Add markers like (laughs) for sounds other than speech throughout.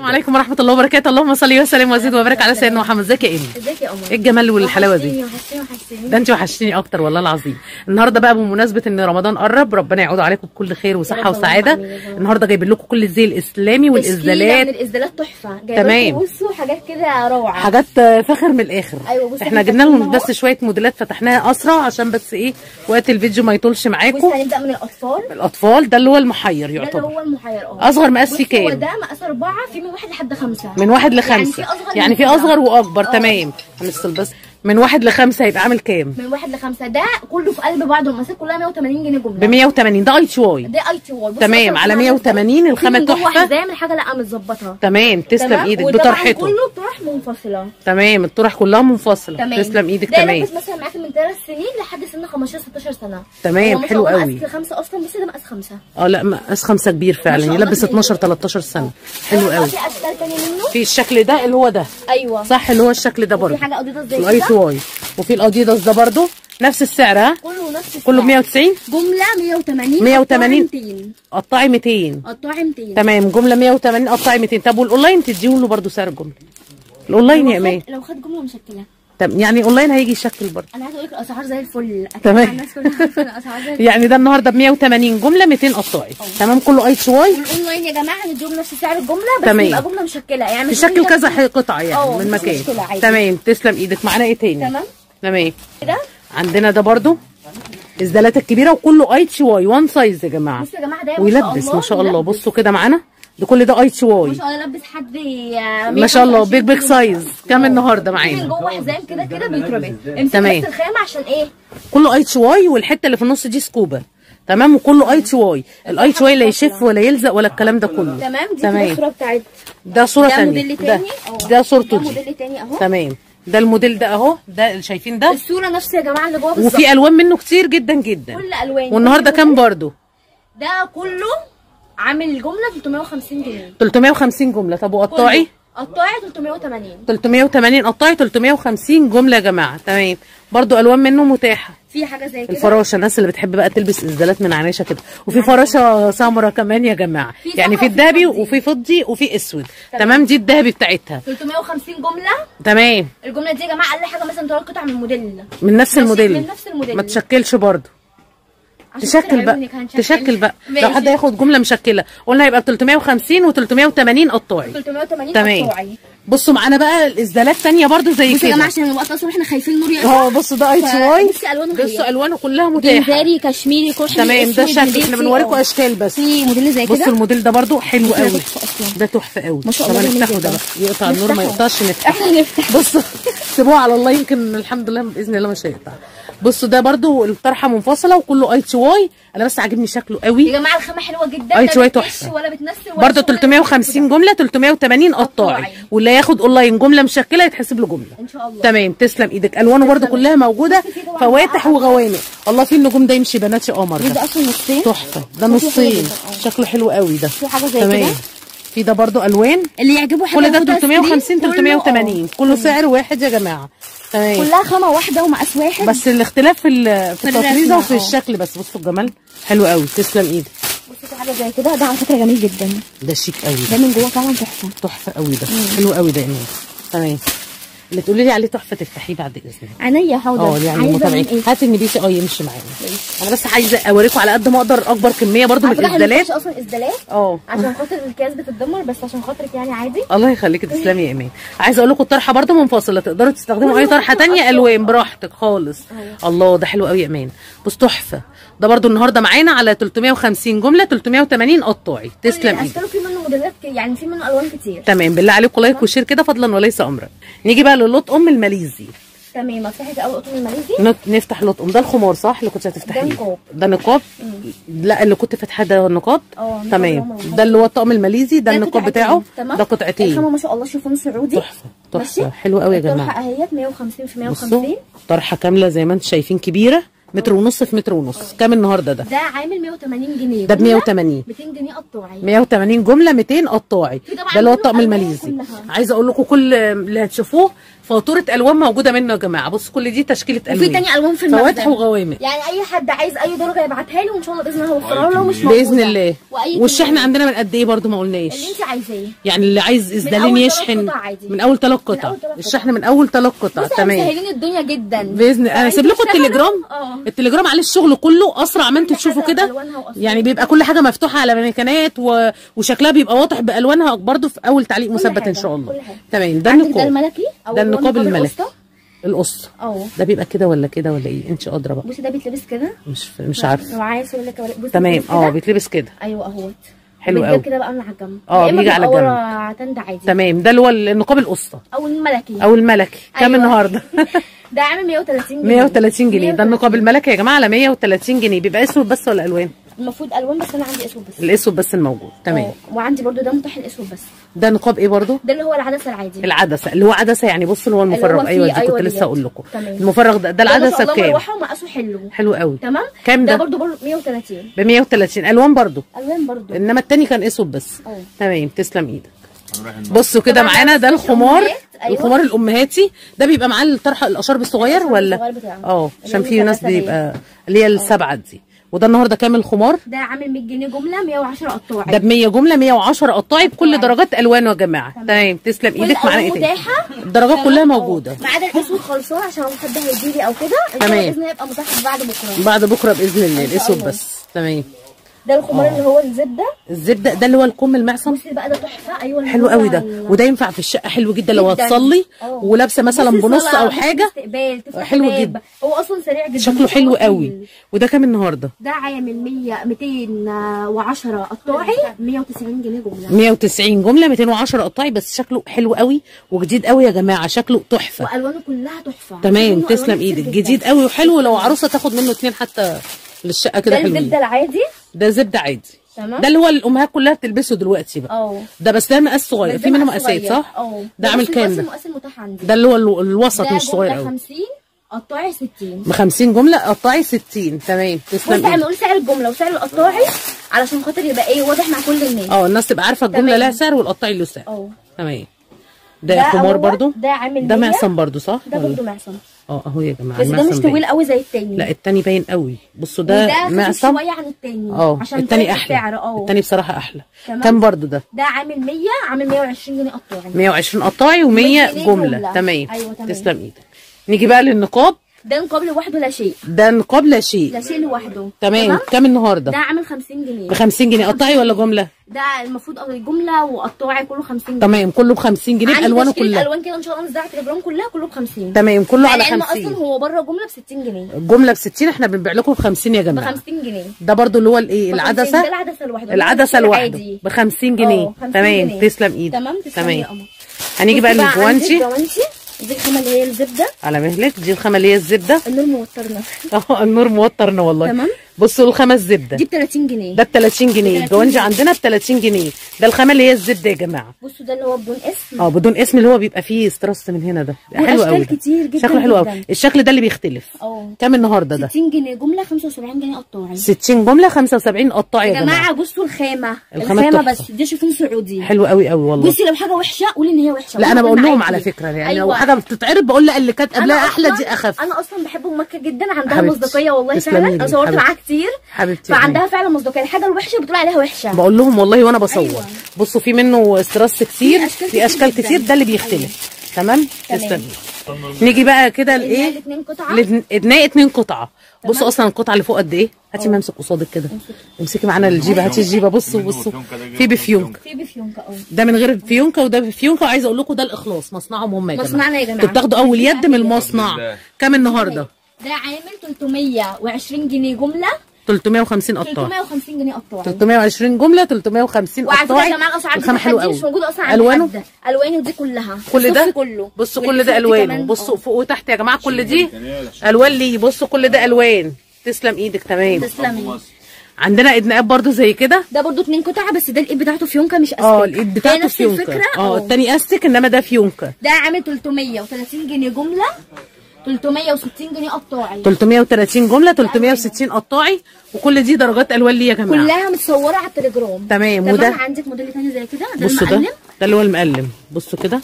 السلام عليكم ورحمة الله وبركاته. اللهم صل وسلم وزد وبارك على سيدنا محمد. ازيك يا ايمي ازيك يا قمر؟ إيه الجمال والحلاوة دي؟ وحشتيني وحشتيني ده انت وحشتيني أكتر والله العظيم. النهارده بقى بمناسبة إن رمضان قرب ربنا يعود عليكم بكل خير وصحة وسعادة. النهارده جايبين لكم كل الزي الإسلامي تشكيلة من والإزدالات. الإزدالات تحفة. تمام. لكم بصوا حاجات كده روعة. حاجات فاخر من الآخر. بصي إحنا جبنا لهم بس شوية موديلات فتحناها أسرع عشان بس إيه وقت الفيديو ما يطولش معاكم. هنبدأ من الأطفال؟ الأطفال ده اللي هو المحير ده اللي يعتبر هو المحير آه. أصغر مقاس فيه بصي هو كام ده مقاس أربعة في من واحد لحد خمسه من واحد يعني لخمسه في أصغر يعني في كده. اصغر واكبر آه. تمام هنفصل بس من واحد لخمسه هيبقى عامل كام من واحد لخمسه ده كله في قلب بعضه المقاسات كلها 180 جنيه جمله ب 180 ده ITY ده IT بصي تمام، على عامل 180 إزاي؟ الخامة من جوه تحفة. حزام الحاجة لا متظبطه تمام تسلم؟ إيدك بطرحته كله طرح منفصله تمام الطرح كلها منفصله تمام تسلم إيدك ده تمام يلبس مثلا معاك من 3 سنين 15 16 سنة. تمام، حلو قوي. مقاس خمسة أصلا بس ده مقاس خمسة. آه لا مقاس خمسة كبير فعلا. يلبس كده. 12 13 سنة. حلو قوي. في اشكال تانية منه. في الشكل ده اللي هو ده. أيوه. صح اللي هو الشكل ده برضه. وفي حاجة اديداس زي ال ITY وفي الاديداس ده برضه. نفس السعر ها؟ كله نفس السعر. كله ب 190 جملة 180 180. قطاعي 200 قطعي 200 قطاعي 200 تمام جملة 180 قطعي 200 طب والأونلاين تديهم له برضه سعر الجملة؟ الأونلاين يا إيمان لو خد جملة مشكلة. طب يعني أونلاين هيجي يشكل برضه. أنا عايزة أقول لك الأسعار زي الفل. تمام. الناس كلها الأسعار زي الفل. (laughs) يعني ده النهارده ب 180 جملة 200 قطاعي. تمام؟ كله ITY والأونلاين يا جماعة هنديهم نفس سعر الجملة بس تمام. يبقى جملة مشكلة. يعني مش تشكل كذا حي- قطعه يعني آه، من مكان. تمام. تسلم إيدك. معانا إيه تاني؟ تمام. تمام. كده؟ عندنا ده برضو الازدالات الكبيرة وكله ITY one size يا جماعة. بصوا يا جماعة ده ويلبس ما شاء الله. بصوا كده معانا. ده كل ده IT ما Y شاء الله لبس حد ما شاء الله big big size كام النهارده من معانا جوه حزام كده كده بيتربط. تمام. بس الخامة عشان إيه؟ كله ITY والحتة اللي في النص دي سكوبا تمام؟ وكله ITY ال ITY لا يشف ولا يلزق ولا الكلام ده كله. تمام دي تمام. الصورة بتاعت ده صورة ده ثانية موديل ده تاني. ده صورته ده دي موديل تاني أهو. تمام. ده الموديل ده أهو. ده اللي شايفين ده؟ الصورة نفس يا جماعة اللي جوه بالظبط. وفي ألوان منه كتير جدا جدا. كل ألوان. والنهاردة كام. برضو؟ ده كله عامل جمله 350 جنيه. 350 جملة. طب وقطاعي. قطاعي 380 380 قطاعي 350 جملة يا جماعة. تمام. برضو ألوان منه متاحة. في حاجة زي كده؟ الفراشة الناس اللي بتحب بقى تلبس إزدالات من عناشه كده. وفي فراشة سمرة كمان يا جماعة. في يعني في الذهبي. وفي فضي. وفي أسود. تمام. دي الذهبي بتاعتها. 350 جملة؟ تمام. الجملة دي يا جماعة أقل حاجة مثلا ثلاث قطع من موديل من نفس الموديل. من نفس الموديل. ما تشكلش برضو. تشكل كده بقى. تشكل بقى. (laughs) لو ماشي. حد هياخد جملة مشكلة قلنا هيبقى ب 350 و380 قطاعي. 380 تمام. قطاعي. بصوا معانا بقى الازدالات تانية برضو زي بصوا يا جماعة كده عشان الوقت أصلا إحنا خايفين نور يقطع آه بصوا ده ITY بصوا ألوانه كلها متاحة. جنزاري كشميري كحلي تمام ده شكل. إحنا بنوريكم. أشكال بس. في موديل زي بصوا كده الموديل ده برضو حلو بصوا قوي. ده تحفة قوي. ما شاء طب الله جميل نفتحه ده جدا. بقى. يقطع النور ما. يقطعش نفتحه. إحنا (laughs) نفتح بصوا. سيبوه على الله يمكن الحمد لله بإذن الله مش هيقطع. بصوا ده برضو الطرحة منفصلة وكله ITY أنا بس عاجبني شكله يا قوي جماعة الخامة حلوة جدا. لا شوية بتكش تحفة. ولا بتنسل ولا برضه شغل. 350 جملة 380 قطاعي. واللي ياخد أونلاين جملة مشكلة يتحسب له جملة. إن شاء الله. تمام. تسلم إيدك. الوانه برضه كلها موجودة. فواتح وغوامق. الله في النجوم ده يمشي بنات يا قمر ده ده أصلا نصين. تحفة. ده نصين. آه. شكله حلو قوي ده. في حاجة زي كده. في ده برضه ألوان. اللي يعجبه حاجة كل ده ياخدها 350 سكرين. كله- 380 كله سعر واحد يا جماعة. تمام. كلها خامة واحدة ومقاس واحد. بس الاختلاف في في التطريزه وفي أه. الشكل بس. بصوا الجمال حلو قوي. تسلم إيدك. في حاجة زي كده ده على فكرة جميل جدا. ده شيك قوي ده. من جوه فعلا تحفة. تحفة قوي ده. حلو قوي ده تمام. اللي تقولي لي عليه تحفة تفتحيه بعد إذنك. عينيا حاضر آه يعني متابعين. إيه؟ هات النبيسي آه يمشي معانا أنا بس عايزة أوريكم على قد ما أقدر أكبر كمية برضو من بنخش أصلا إزدالات؟ آه. عشان خاطر الكاس بتتدمر بس عشان خاطرك يعني عادي. الله يخليكي تسلمي يا إيمان. عايزة أقول لكم الطرحة برضو منفصلة تقدروا تستخدموا أي طرحة أصلاً. ألوان براحتك خالص. الله ده حلو قوي يا إيمان. بص تحفة. ده برضو النهارده معانا على 350 جملة 380 قطاعي تسلم إيدك. اشكاله في منه موديلات يعني في منه ألوان كتير. تمام بالله عليكم like و share كده فضلا وليس امرا. نيجي بقى للأطقم الماليزي. تمام افتحي أول طقم الماليزي؟ نفتح أم. ده الخمار صح؟ اللي كنت هتفتحيه. ده نقاب. ده نقاب لا اللي كنت فاتحاه ده نقاب آه، تمام. ده اللي هو الطقم الماليزي. ده النقاب بتاعه. ده قطعتين. الخامة ما شاء الله شيفون سعودي. تحفة تحفة. ماشي؟ حلو قوي يا الطرحه جماعة. أهيت 150 في بصوا 150 طرحة كاملة زي ما أنتم شايفين كبيرة. متر ونص في متر ونص. كام النهارده ده؟ ده عامل 180 جنيه ده ب جملة 180 200 جنيه قطاعي. 180 جملة 200 قطاعي. ده اللي هو الطقم الماليزي. عايزه أقول لكم كل اللي هتشوفوه فاتورة ألوان موجودة منه يا جماعة. بص كل دي تشكيلة ألوان. وفي تاني ألوان في فواتح المخزن وغوامق. يعني أي حد عايز أي درجة يبعتها لي وان شاء الله بإذن الله هوفرها له مش موجودة. بإذن الله. والشحن. عندنا من قد إيه برضو ما اللي قلناش أنت عايزاه. يعني اللي عايز اسدالين يشحن. من أول ثلاث قطع الشحن من أول ثلاث قطع تمام. مسهلين الدنيا جدا. بإذن الله. أنا هسيب لكم. التليجرام. آه. التليجرام عليه الشغل كله. أسرع ما أنتوا تشوفوا كده. يعني بيبقى كل حاجة مفتوحة على مانيكانات و... وشكلها بيبقى واضح بألوانها برضو في أول تعليق مثبت إن شاء الله. تمام. ده عندك ده الملكي؟ ده النقاب الملكي. القسطة. القص آه ده بيبقى كده ولا كده ولا إيه؟ انت أدرى بقى. بصي ده بيتلبس كده. مش مش عارفة. لو عايز أقول لك بصي تمام. آه. بيتلبس كده. أيوه أهوت. حلو قوي. كده بقى من على الجنب. آه، بيجي على الجنب. عادي. تمام. ده اللي هو النقاب القصة أو الملكي. أو الملكي. كام أيوة. النهارده؟ (laughs) ده عامل 130 جنيه. 130 جنيه. ده النقاب الملكي يا جماعة على 130 جنيه. بيبقى أسود بس ولا ألوان؟ المفروض ألوان بس أنا عندي أسود بس. الأسود بس الموجود تمام. آه، وعندي برضو ده متاح الأسود بس. ده نقاب إيه برضو؟ ده اللي هو العدسة العادي. العدسة اللي هو عدسة يعني بص اللي هو المفرغ. أيوه دي أيوة كنت ديت. لسه أقول لكم. المفرغ ده ده العدسة بكام؟ مروحه ومقاسه حلو. حلو قوي. تمام. كام ده ده؟ برضو 130 ب 130 ألوان برضو. ألوان برضو. إنما التاني كان أسود بس. آه. تمام تسلم إيدك. بصوا كده معانا ده الخمار. أيوة. الخمار الأمهاتي. ده بيبقى معاه الطرح الاشرب الصغير ولا. آه عشان في ناس. بيبقى اللي هي السبعة دي. وده النهارده كام الخمار ده عامل 100 جنيه جملة 110 قطاعي ده ب 100 جمله 110 قطاعي بكل قطاعي. درجات الوانه يا جماعة تمام تسلم إيدك معانا إيه الدرجات كلها؟ موجودة. ما عدا الاسود خلصان عشان لو حد هيجي لي أو كده تمام. بإذن الله يبقى متاح بعد بكرة بعد بكرة بإذن الله الأسود. بس تمام ده الخمار اللي هو الزبدة. الزبدة ده اللي هو الكم المعصم. بصي بقى ده تحفة. أيوه حلو قوي ده. وده ينفع في الشقة. حلو جدا. لو. هتصلي. ولابسة مثلا بنص أو حاجة. استقبال تفتح حلو. جدا. هو أصلا سريع جدا. شكله حلو. قوي. وده كام النهارده؟ ده عامل 100 210 قطاعي. 190 جنيه جملة. 190 جملة 210 قطاعي. بس شكله حلو قوي وجديد قوي يا جماعة. شكله تحفة. وألوانه كلها تحفة. تمام. تسلم إيدك. جديد قوي وحلو. لو عروسة تاخد منه اتنين حتى للشقة كده ده الزبدة حلوين العادي. ده زبدة عادي. تمام. ده اللي هو الأمهات كلها بتلبسه دلوقتي بقى. آه ده بس ده مقاس صغير. بس في ده منه مقاس مقاسات. صح؟ آه ده عامل بس كام ده المقاس المتاح عندي ده اللي هو ال- الوسط ده مش صغير قوي 50 قطاعي 60 ب 50 جملة قطعي 60 تمام. بص تسلم إحنا بنقول سعر الجملة وسعر القطاعي علشان خاطر يبقى إيه واضح مع كل الناس. أه الناس تبقى عارفة الجملة. لها سعر والقطعي له سعر. آه تمام. ده خمار أهوت، برضو؟ ده عامل ده 100. معصم برضو صح؟ ده؟ برضه معصم. آه اهو يا جماعة بس ده مش. طويل قوي زي التاني. لا التاني باين قوي. بصوا ده معصم شوية عن التاني آه عشان التاني أحلى. آه. التاني بصراحة أحلى. تمام. كام برضو ده؟ ده عامل 100 عامل 120 جنيه قطاعي. 120 قطاعي و100 جنيه جملة. جملة. تمام. أيوة، تمام. تسلم إيدك. نيجي بقى للنقاب ده نقاب لوحده لا شيء. ده نقاب لا شيء. لا شيء لوحده. تمام. كام ده النهارده؟ عامل 50 جنيه. ب 50 جنيه. قطعي ولا جملة؟ ده المفروض أو الجمله وقطاعي كله 50 جنيه. تمام. كله ب 50 جنيه بألوانه تشكيلة كلها. ألوان كده إن شاء الله نزعت الجرام كلها كله ب 50 تمام. كله على العلم أصلا 50 هو بره جملة ب 60 جنيه. الجمله ب 60 إحنا بنبيع لكم ب 50 يا ب جماعة. 50 جنيه. ده برضو اللي هو الإيه؟ ب 50 العدسة؟ ده العدسة لوحده. العدسة ده لوحده. ب 50 جنيه. 50 تمام. تسلم إيدك. تمام؟ تسلم تمام. هنيجي بقى للجوانتي دي الخامة اللي هي الزبدة. على مهلك دي الخامة اللي هي الزبدة. النور موترنا. (laughs) اهو النور موترنا والله. تمام. بصوا الخمس زبده دي ب 30 جنيه. ده ب 30 جنيه. 30 الجوانجي جنيه. عندنا ب 30 جنيه. ده الخامة اللي هي الزبدة يا جماعة. بصوا ده اللي هو بدون اسم. آه بدون اسم اللي هو بيبقى فيه سترس من هنا ده. حلو قوي ده. كتير جدا شكله حلو قوي. الشكل ده اللي بيختلف. آه كام النهارده ده؟ 60 جنيه. جملة 75 جنيه قطاعي. 60 جملة 75 قطاع يا جماعة بصوا الخامة. الخامة الخامة. بس دي شوفين سعودي. حلو قوي قوي والله. بصي لو حاجة وحشة قولي إن هي وحشة. لا أنا بقول لهم. على فكرة يعني لو أيوة. حاجة بتتعرض بقول لا اللي كانت قبلها أحلى دي أخف. أنا أصلا بحب مكه جدا عندها. مصداقية والله فعلا. أنا صورت. معاها كتير. حبيبتي فعندها فعلا مصداقية. الحاجة الوحشة بتقول عليها وحشة. بقول لهم والله وأنا بصور. أيوة. بصوا في منه سترس كتير في أشكال. كتير ده اللي بيختلف. تمام؟ تمام. تسلمي نيجي بقى كده لإيه؟ الاثنين قطعة. اتنين قطعة. بصوا أصلا القطعة اللي فوق قد إيه؟ هاتي ما امسك قصادك كده. امسكي. معانا الجيبة هاتي الجيبة. بصوا بصوا. في بفيونك في بفيونكة آه ده من غير فيونكة وده بفيونكة. وعايزة أقول لكم ده الإخلاص. مصنعهم هم يا جماعة. مصنعنا يا. أنتوا بتاخدوا أول يد من المصنع. كام النهارده؟ ده عامل 320 جنيه جملة. 350 قطاع. 350 جنيه قطاعي 320 جملة 350 وعلى فكرة قطاع. يا جماعة الاسعار دي حلوة قوي مش موجوده أصلا عند ألوانه؟ حد. ألوانه دي كلها. كل ده؟ كله. بصوا كل ده ألوانه. بصوا آه. فوق وتحت يا جماعة كل دي ألوان ليه؟ بصوا كل ده ألوان. تسلم إيدك تمام. تسلمي عندنا ادناءات برضو زي كده؟ ده برضو اتنين قطع بس ده الإيد بتاعته فيونكة مش استك آه الإيد بتاعته نفس فيونكة. الفكرة؟ آه آه التاني استك إنما ده فيونكة. ده عامل 330 جنيه جملة. 360 جنيه قطاعي. 330 جملة 360 قطاعي وكل دي درجات ألوان ليه يا جماعة. كلها متصورة على التليجرام. تمام وده؟ عندك موديل تاني زي كده ده بصوا ده المقلم ده اللي هو المقلم بصوا كده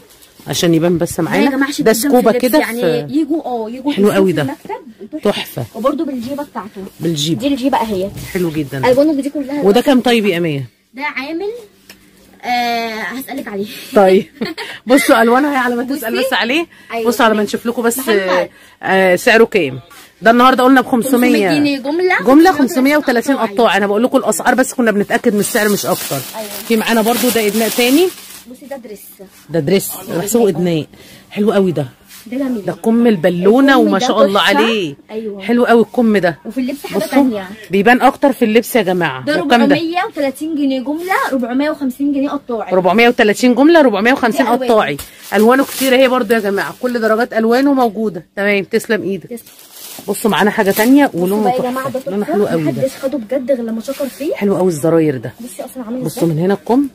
عشان يبان بس معانا. ده سكوبة كده يعني في يجوا آه يجوا حلو قوي ده. تحفة. وبرده بالجيبة بتاعته. بالجيب دي الجيبة اهيت حلو جدا. ألوانه دي كلها وده كام طيب يا أمية؟ ده عامل آه هسألك عليه. طيب. (laughs) بصوا الوانها هي على ما تسأل. بس عليه. أيوة. بصوا على ما نشوف لكم بس. آه سعره كام؟ ده النهارده قلنا ب 500 500 جنيه. جملة؟ جملة 530 قطاع. أنا بقول لكم الأسعار بس كنا بنتأكد من السعر مش أكتر. أيوة. في معانا برضو ده إدناء تاني. بصي ده دريس. ده دريس. أنا بحسبه إدناء. حلو قوي ده. ده جميل ده كم البالونة وما شاء الله. عليه. أيوة. حلو قوي الكم ده. وفي اللبس حاجة بصوا تانية. بيبان أكتر في اللبس يا جماعة. ده وكم ده؟ 430 جنيه جملة 450 جنيه قطاعي. 430 جملة 450 دي ألوان. قطاعي. ألوانه كتير اهي برضو يا جماعة. كل درجات ألوانه موجودة. تمام تسلم إيدك. تسلم. بصوا معانا حاجة تانية. ولونه تحفة. لونه حلو قوي ده. محدش خده بجد غير لما شكر فيه. حلو قوي الزراير ده. بصي أصلا عامل بصوا إزاي من هنا الكم.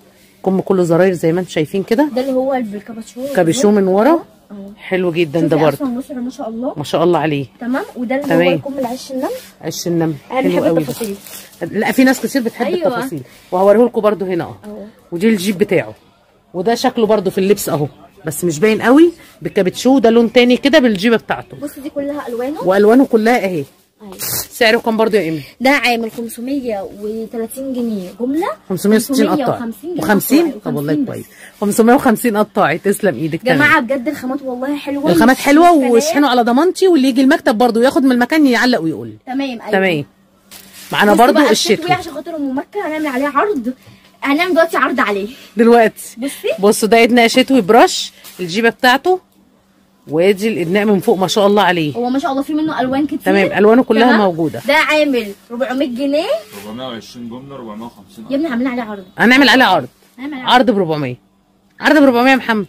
كم كله زراير زي ما أنتم شايفين كده. ده اللي هو بالكابتشو كابيشو من ورا. اهو حلو جدا ده أصلا مصر ما شاء الله ما شاء الله. عليه. تمام؟ وده اللي تمام. هو الكم العش النمل عش النمل حلو قوي التفاصيل. لا في ناس كتير بتحب أيوة. التفاصيل. وهوريه لكم برضه هنا أهو. ودي الجيب بتاعه. وده شكله برضه في اللبس أهو. بس مش باين قوي. بالكابتشو. ده لون تاني كده بالجيبه بتاعته. بصي دي كلها ألوانه. وألوانه كلها اهي اهي سعره كام برضه يا إيمي؟ ده عامل 530 جنيه. جملة 560 قطاعي 550 جنيه. و50 قطاعي، طب والله و50 بس. كويس 550 قطاعي. تسلم إيدك تمام. جماعة بجد الخامات والله حلوة. الخامات حلوة. واشحنوا على ضمانتي واللي يجي المكتب برضه ياخد من المكان يعلق ويقول. تمام أيوه. تمام. معانا برضه الشتوي عشان خاطر أم مكة هنعمل عليه عرض. هنعمل دلوقتي عرض عليه. دلوقتي. بصي. بصوا ده ادناء شتوي برش الجيبة بتاعته. وادي الادناء من فوق ما شاء الله عليه. هو ما شاء الله في منه ألوان كتير. تمام ألوانه كلها تمام؟ موجودة. ده عامل 400 جنيه. 420 جملة 450 يا ابني عاملين عليه عرض. هنعمل عليه عرض. عرض ب 400 عرض ب 400 يا محمد.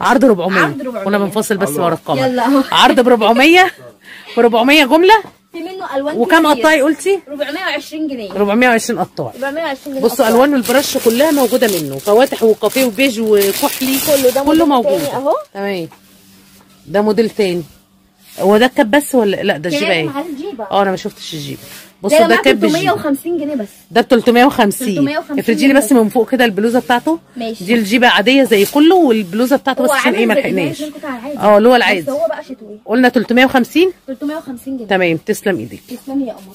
عرض 400 عرض 400. كنا بنفصل بس ورا القمر. يلا أهو. عرض ب 400 ب 400 جملة. في منه ألوان وكام كتير. قطاعي قلتي؟ 420 جنيه. 420 قطاع. 420 جنيه بصوا. ألوان البرش كلها موجودة منه. فواتح وكافيه وبيج وكحلي. كله ده كله موجود أهو. تمام. ده موديل تاني. هو ده الكاب بس ولا لا ده الجيبه إيه؟ آه أنا ما شفتش الجيبة. بصوا يا ده كاب الجيبة. 350 جنيه بس. ده ب 350 350 افرضي لي بس من فوق كده البلوزة بتاعته. ماشي. دي الجيبة عادية زي كله والبلوزة بتاعته بس عشان إيه ما لحقناش. آه اللي هو بس العادي. هو بقى شتوي. قلنا 350 350 جنيه. تمام تسلم إيديك. تسلمي يا قمر.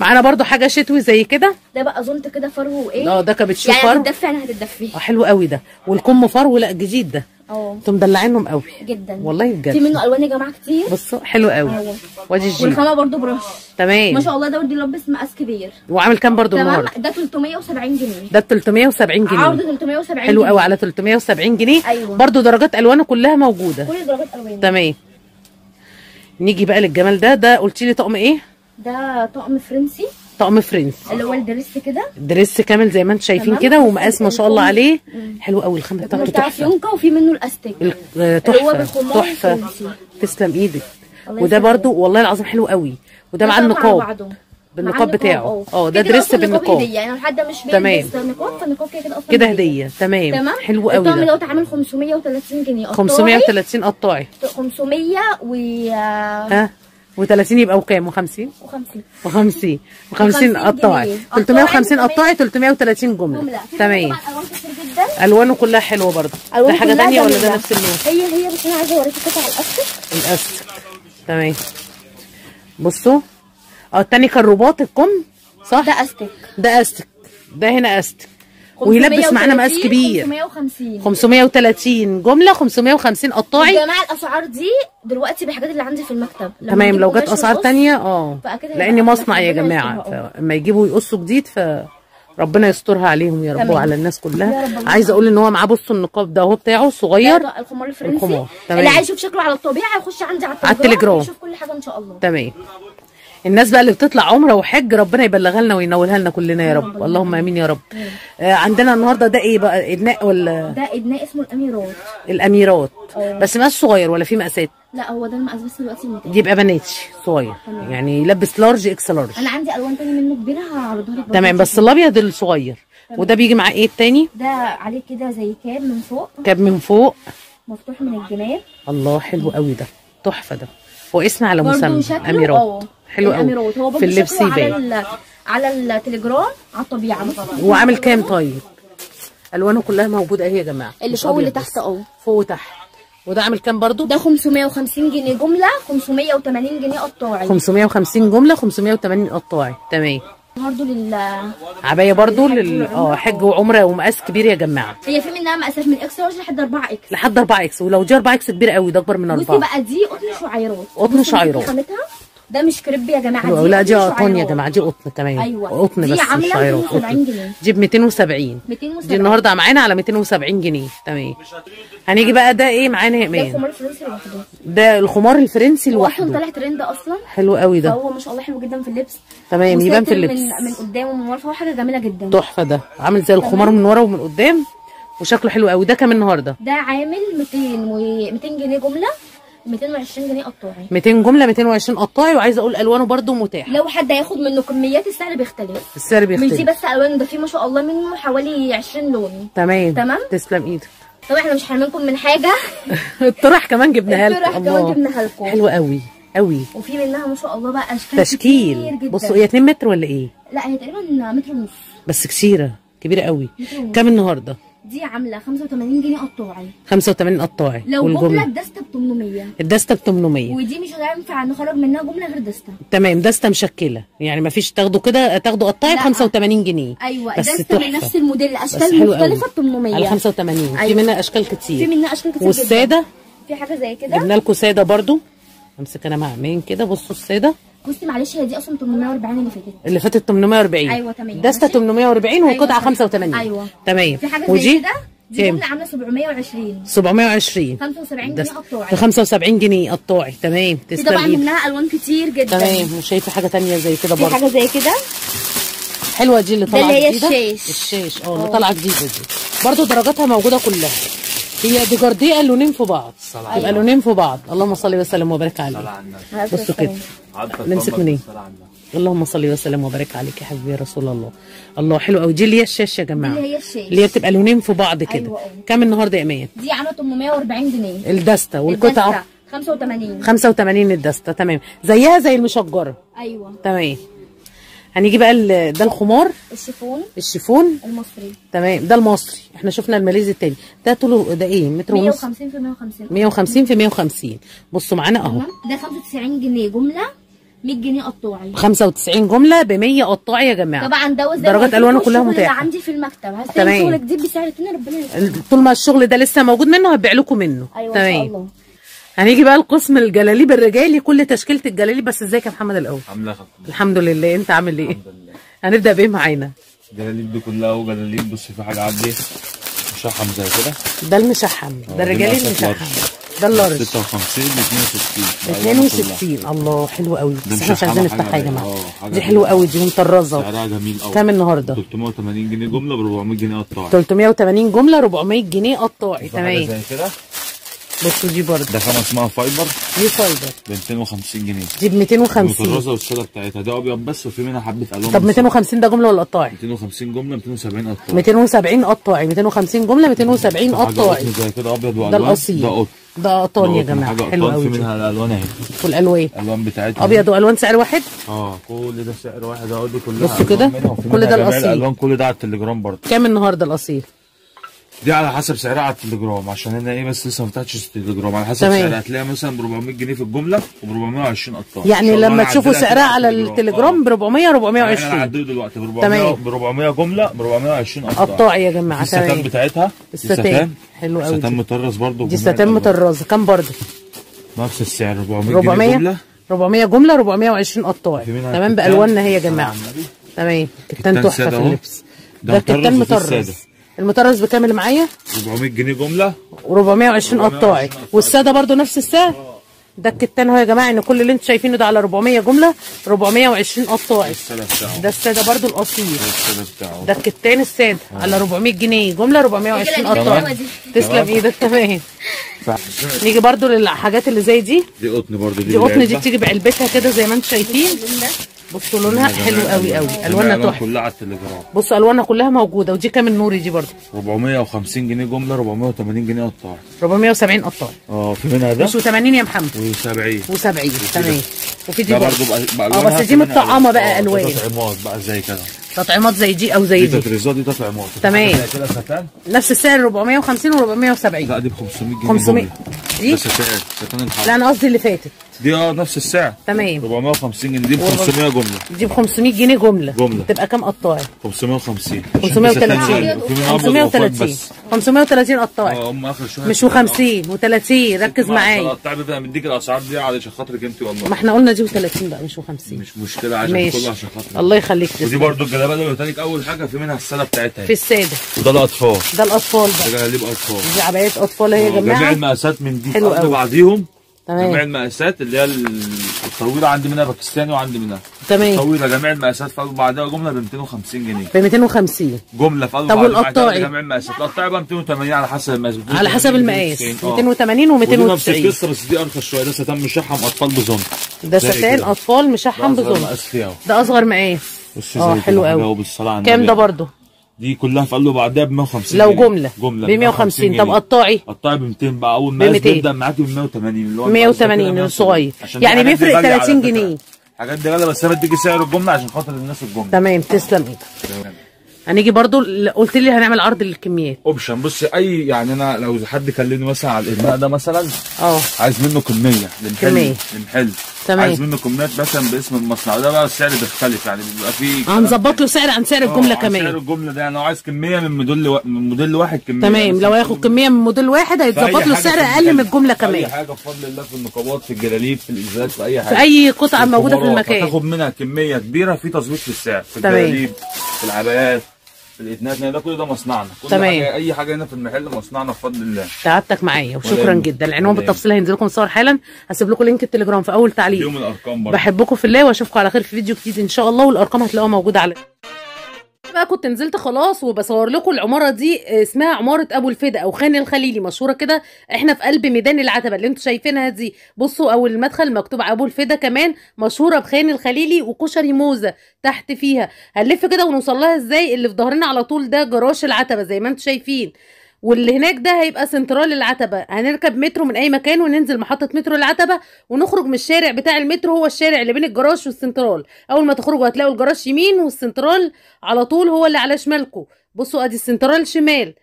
معانا برضو حاجة شتوي زي كده؟ ده بقى زنط كده فرو وايه آه ده كابتشو يعني فرو هتدفي أنا هتدفي. آه حلو قوي ده. والكم فرو لا جديد ده؟ آه. أنتوا مدلعينهم قوي. جدا. والله في بجد منه ألوان يا جماعة كتير. بصوا حلو قوي. اهو. وادي الجيب والخامة برضو برش. ما تمام شاء الله ده ودي لابس مقاس كبير. وعامل كام برضو النهارده؟ ده 370 جنيه. ده ب 370 عرض جنيه 370 حلو. قوي على 370 جنيه. أيوة. برضو درجات ألوانه كلها موجودة. كل درجات ألوان. تمام. نيجي بقى للجمال ده. ده قلت لي طقم إيه؟ ده طقم فرنسي. طقم فرنسي. اللي هو ال dress كده. dress كامل زي ما أنتم شايفين. كده ومقاس ما شاء الله. عليه. حلو قوي الخامة بتاعته بتاع تحفة. فيونكه وفي منه الاستيك ال- آه، تحفة تحفة. تسلم إيدك. وده. برضو والله العظيم حلو قوي. وده مع النقاب. بالنقاب بتاعه. آه ده dress بالنقاب. هدية. يعني لو حد مش تمام. بيلبس نقاب فالنقاب كده كده أصلا كده هدية. تمام. تمام. حلو قوي الطقم دوت عامل 530 جنيه. قطاعي. 530 قطاعي. 500 و ها؟ و30 يبقى وكام؟ و50 و50 و50 و50 وخمسين قطاعي. جنيه. 350 قطاعي قطاعي 330 جملة. تمام. ألوانه كلها حلوة برضه. ده حاجة تانية ولا ده. نفس اللون هي هي بس أنا عايزة أوريكي قطع الاستك الاستك تمام. بصوا. آه التاني كان رباط الكم صح؟ ده استك ده استك ده هنا استك ويلبس معانا مقاس 530 كبير. 550 530 جملة 550 يا قطاعي. جماعة الأسعار دي دلوقتي بالحاجات اللي عندي في المكتب. تمام لو جت أسعار تانية آه. لأني. مصنع يا جماعة. فلما يجيبوا يقصوا جديد ف ربنا يسترها عليهم يا رب. وعلى الناس يا كلها عايزة أقول إن هو معاه بصوا النقاب ده أهو بتاعه صغير. الخمار الفرنسي. الخمار، تمام. اللي عايز يشوف شكله على الطبيعة يخش عندي على التليجرام. يشوف كل حاجة إن شاء الله. تمام. الناس بقى اللي بتطلع عمرة وحج ربنا يبلغها لنا وينولها لنا كلنا يا رب. اللهم آمين. يا رب. آه عندنا النهارده ده إيه بقى؟ إدناء ولا؟ ده إدناء اسمه الأميرات. الأميرات. آه. بس مقاس صغير ولا في مقاسات؟ لا هو ده المقاس بس دلوقتي يبقى بناتي صغير. تمام. يعني يلبس large X large أنا عندي ألوان تاني منه كبيرة هعرضها لك. تمام بس الأبيض الصغير. وده بيجي مع إيه التاني؟ ده عليه كده زي cape من فوق. cape من فوق. مفتوح من الجناب. الله حلو قوي ده. تحفة ده. هو اسم على مسمى أميرات. آه. حلو قوي. الاميرات هو في اللبس يبان على التليجرام على الطبيعة. وعامل كام طيب؟ ألوانه كلها موجودة أهي يا جماعة. اللي فوق واللي تحت بس. آه فوق وتحت. وده عامل كام برضو ده 550 جنيه جملة 580 جنيه قطاعي. 550 جملة 580 قطاعي. تمام. برضه لل عباية برضو لل. آه حج وعمرة ومقاس كبير يا جماعة. هي في منها مقاسات من X large لحد 4 X. لحد 4 X. ولو جه 4 X كبير قوي ده أكبر من بصي 4 بقى دي قطن شعيرات. قطن بصي شعيرات. دي ده مش كريب يا جماعة حلو أوي. لا دي قطن يا. جماعة دي قطن كمان. أيوة. قطن دي بس مش عاملة شعيرات 270 قطن. جنيه. دي ب 270 270 دي النهارده معانا على 270 جنيه. تمام. هنيجي بقى ده إيه معانا يا ده كمان الخمار الفرنسي لوحده. ده الخمار الفرنسي هو أصلا لوحده طالع ترند أصلا. حلو قوي ده. فهو ما شاء الله حلو جدا في اللبس. تمام يبان في اللبس. من من قدام ومن ورا. فهو حاجة جميلة جدا. تحفة ده. عامل زي الخمار من ورا ومن قدام وشكله حلو قوي. ده كام النهارده. ده عامل 200 و 200 جنيه جملة. 220 جنيه قطاعي. 200 جملة 220 قطاعي وعايزه أقول ألوانه برده متاح لو حد هياخد منه كميات السعر بيختلف. السعر مش دي بيختلف بس ألوان ده في ما شاء الله منه حوالي 20 لون. تمام. تمام. تسلم إيدك. طبعا إحنا مش حرمينكم من حاجة. (laughs) الطرح كمان جبناها لكم. الطرح كمان جبناها لكم. حلوة قوي قوي وفي منها ما شاء الله بقى أشكال كتير تشكيل. جدا. بصوا هي 2 متر ولا إيه؟ لا هي تقريبا متر ونص. بس كتيرة كبيرة قوي. كام النهارده؟ دي عاملة 85 جنيه قطاعي. 85 قطاعي. لو جملة الدستة ب 800 الدستة ب 800 ودي مش هينفع نخرج منها جملة غير دستة. تمام دستة مشكلة. يعني ما فيش تاخده كده تاخده قطاعي ب لا. 85 جنيه. أيوه بس دستة من نفس الموديل أشكال مختلفة ب 800 على 85 في أيوة. منها أشكال في كتير منها أشكال كتير والسادة. في حاجة زي كده؟ جبنا لكم سادة برضو. امسك أنا مع مين كده. بصوا السادة. بصي معلش هي دي أصلا 840 اللي فاتت. اللي فاتت 840 أيوة، تمام. دسته ماشي. 840 والقطعه أيوة، 85 أيوة. تمام. في حاجة زي ودي كده؟ دي عاملة 720 720 75 دس- جنيه قطاعي ب 75 جنيه قطاعي تمام. تسلم طبعا منها ألوان كتير جدا. تمام. وشايفة حاجة تانية زي كده في برضه. حاجة زي كده؟ حلوة دي اللي طالعه اللي هي جديدة؟ الشاش. الشاش آه اللي طالعه جديدة دي. برضه درجاتها موجودة كلها. هي دي جارديه لونين في بعض. يبقى لونين في بعض. اللهم صل وسلم وبارك عليه بصوا كده نمسك منين؟ اللهم صل وسلم وبارك عليك يا حبيبي يا رسول الله. الله حلو قوي دي اللي هي الشاش يا جماعة. اللي هي الشاش. اللي هي بتبقى لونين في بعض كده. أيوة،. كام النهارده يا أمان دي عامله 840 جنيه. الدستة والقطعة؟ الدستة. 85 85 الدستة. تمام. زيها زي المشجره أيوه. تمام. هنيجي بقى ده الخمار. الشيفون. الشيفون. المصري. تمام ده المصري. إحنا شفنا الماليزي التاني. ده طوله ده إيه؟ متر ونص؟ 150 في 150 150 في 150 بصوا معانا اهو. تمام. ده 95 جنيه جملة 100 جنيه قطاعي. 95 جملة ب 100 قطاعي يا جماعة. طبعا ده درجات ألوانه كلها اللي متاحة. عندي في المكتب؟ تمام. هستلم شغل جديد بسعر تاني ربنا يستر. ال- طول ما الشغل ده لسه موجود منه هبيع لكم منه. أيوه ما شاء الله. هنيجي بقى لقسم الجلاليب الرجالي كل تشكيلة الجلاليب. بس ازيك يا محمد الأول؟ عاملة خط الحمد لله. انت عامل إيه؟ الحمد لله. هنبدأ بإيه معانا؟ جلاليب دي كلها وجلاليب بص في حاجة عندي مشحم زي كده. ده المشحم. ده دي الرجالي المشحم. ده ال large. 56 ل 62 62 الله. حلو قوي. ده بس إحنا مش عايزين نفتح حاجة. معاها آه، دي حلوة. قوي دي مطرزة. سعرها جميل قوي. كام النهارده. 380 جنيه جملة ب 400 جنيه قطاعي. 380 جملة 400 جنيه قطاعي. تمام. زي كده؟ بصوا دي برضه ده خامه اسمها fiber؟ دي fiber. ب 250 جنيه. دي ب 250 المطرزه والساده بتاعتها. ده أبيض بس وفي منها حبة ألوان طب بس. 250 ده جملة ولا قطاعي؟ 250 جملة 270 قطاعي. 270 قطاعي. 250 جملة 270 حاجة قطاعي. قطن زي كده أبيض وألوان. ده الأصيل. ده قطن. ده قطان يا قطن، جماعة. حلو قطن في قوي دي. منها الألوان أهي. والألوان. الألوان بتاعتها. أبيض وألوان سعر واحد؟ آه كل ده سعر واحد. اهو دي كلها بصوا كده، كل ده الأصيل. الالوان كل ده على التليجرام برضه. كام النهارده الأصيل؟ دي على حسب سعرها على التليجرام عشان أنا إيه بس لسه ما فتحتش التليجرام على حسب تمام. سعرها هتلاقيها مثلا ب 400 جنيه في الجملة وب 420 قطاع يعني لما تشوفوا سعرها على التليجرام ب 400 أنا 420 هعديه دلوقتي ب 400 تمام. ب 400 جملة ب 420 قطاع قطاعي يا جماعة الستان تمام. بتاعتها؟ الستان. حلو قوي ستان دي. مطرز برضه دي ستان مطرزة. كام برضه؟ نفس السعر 400 جنيه 400 جملة. 400 جملة 420 قطاعي في منها تمام. بالواننا هي يا جماعة. تمام. كتان تحفة في. اللبس. ده كتان مطرز. المطرز بكام اللي معايا؟ 400 جنيه جملة. و420 قطاعي. والسادة برضو نفس السعر؟ ده الكتان اهو يا جماعة إن كل اللي أنتوا شايفينه ده على 400 جملة 420 قطاعي. ده السادة برضو الأصيل. ده الكتان السادة على 400 جنيه جملة 420 الجلاليب قطاعي. تسلم إيدك تمام. نيجي برضو للحاجات اللي زي دي. دي قطن برضه دي قطن دي. بتيجي بعلبتها كده زي ما أنتم شايفين. بصوا لونها حلو قوي قوي. ألوانها تحفة. كلها على التليجرام. بصوا ألوانها كلها موجودة ودي كام النوري دي برضو 450 جنيه جملة 480 جنيه قطاع 470 قطاعي آه في منها ده؟ مش 80 يا محمد. و70 و70 تمام. وفي دي برضه. آه بس دي متطعمة. بقى آه، ألوان. بقى زي كده. تطعيمات زي دي أو زي دي. دي دي تطعيمات تمام. نفس السعر 450 و470 لا دي ب 500 جنيه 500 جملة. دي ستان ستان الحرب لا أنا قصدي اللي فاتت. دي آه نفس السعر. تمام. 450 جنيه دي ب 500 جملة. دي ب 500 جنيه جملة. جملة. تبقى كام قطاعي 550 530 وفي من ابيض وفات 530 بس. 530 قطاعي آه هم آخر شوية. مش و50 و30 ركز معايا. القطاع بيبقى مديك الأسعار دي علشان خاطرك أنت والله. ما إحنا قلنا دي و30 بقى مش و50 مش مشكلة عشان ماشي. كله عشان خاطرك. الله يخليك ودي تسلم اللي قلت لك أول حاجة في منها السلة بتاعتها في السادة. وده الأطفال. ده الأطفال بقى. ده جلاليب أطفال. دي عبايات أطفال أهي يا جميع جماعة. المقاسات من دي. حلو قوي. بعضيهم. تمام. جميع المقاسات اللي هي ال- الطويلة عندي منها باكستاني وعندي منها. تمام. طويله جميع المقاسات في بعضها جملة ب 250 جنيه. ب 250 جملة في طب والقطاعي؟ جميع المقاسات. القطاعي بقى 280 على حسب المقاس على حسب المقاس. 280 280 ودي نفس و290 القصة بس دي أرخص شوية. ده ستان مشحم أطفال بزون ده ستان. أطفال مشحم اهو ده أصغر مقاس. بص آه حلو قوي. كام ده. برضه؟ دي كلها في قلب بعضها ب 150 لو. جملة. جملة. ب 150 طب جنيه. قطاعي؟ قطاعي ب 200 بقى. أول 200. بيبدا معاكي ب 180 اللي هو 180 الصغير. يعني بيفرق 30 جنيه. حاجات دي غاليه بس أنا بديكي سعر الجملة عشان خاطر الناس الجملة. تمام تسلم. إيدك هنيجي برضو قلت لي هنعمل عرض للكميات. option بصي أي يعني أنا لو حد كلمني مثلا على الإدناء ده مثلا آه. عايز منه كمية. للمحل كمية. للمحل تمام. عايز منه كميات مثلا باسم المصنع. ده بقى السعر بيختلف يعني بيبقى فيه هنظبط له سعر عن سعر آه، الجملة عن سعر كمان الجملة ده. يعني لو عايز كمية من موديل و... من موديل واحد كمية تمام. لو هياخد كمية. من موديل واحد هيتظبط له سعر أقل من. الجملة في أي كمان. حاجة بفضل الله في النقابات في الجلاليب في الازازات في أي حاجة. في أي قطعة موجودة في المكان. هتاخد منها كمية كبيرة في تظبيط في السعر في. الجلاليب في العبايات في الاتنات ده كل ده مصنعنا. كل تمام. حاجة أي حاجة هنا في المحل مصنعنا بفضل الله. تعبتك معايا وشكرا جدا. العنوان بالتفصيل هينزل لكم صور حالا. هسيب لكم لينك التليجرام في أول تعليق. يوم الأرقام برضه. بحبكم في الله وأشوفكم على خير في فيديو جديد إن شاء الله والأرقام هتلاقوها موجودة على بقى كنت نزلت خلاص وبصور لكم العمارة دي اسمها عمارة أبو الفدا أو خان الخليلي مشهورة كده. إحنا في قلب ميدان العتبة اللي أنتوا شايفينها دي. بصوا أول المدخل مكتوب أبو الفدا كمان مشهورة بخان الخليلي وكشري موزة تحت فيها. هنلف كده ونوصل لها إزاي؟ اللي في ظهرنا على طول ده جراج العتبة زي ما أنتوا شايفين. واللي هناك ده هيبقى سنترال العتبة. هنركب مترو من أي مكان وننزل محطة مترو العتبة ونخرج من الشارع بتاع المترو هو الشارع اللي بين الجراج والسنترال. أول ما تخرجوا هتلاقوا الجراج يمين والسنترال على طول هو اللي على شمالكم بصوا أدي السنترال شمال.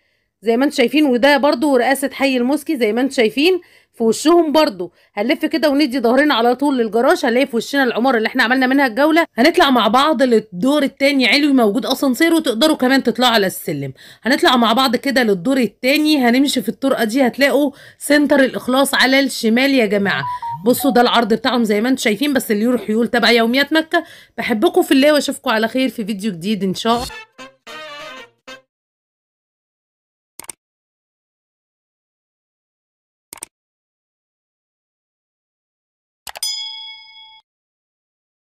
زي ما أنتم شايفين وده برضو رئاسة حي الموسكي زي ما أنتم شايفين في وشهم برضو. هنلف كده وندي ظهرنا على طول للجراج هنلاقي في وشنا العمارة اللي إحنا عملنا منها الجولة. هنطلع مع بعض للدور التاني علوي موجود اسانسير وتقدروا كمان تطلعوا على السلم. هنطلع مع بعض كده للدور التاني هنمشي في الطرقة دي هتلاقوا سنتر الإخلاص على الشمال يا جماعة. بصوا ده العرض بتاعهم زي ما أنتم شايفين بس اللي يروح يقول تبع يوميات مكة. بحبكم في الله وأشوفكم على خير في فيديو جديد إن شاء الله.